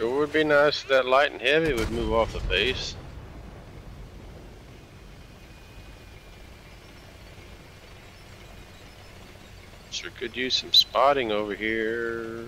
Sure would be nice if that light and heavy would move off the base. Sure could use some spotting over here.